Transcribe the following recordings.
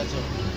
করেছো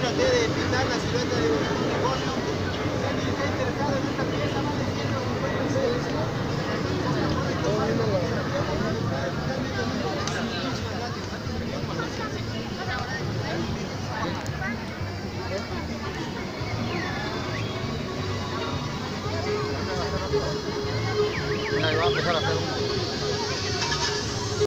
traté de pintar la silueta de un unicornio. Si alguien está interesado en esta pieza, 150 a hacer. Un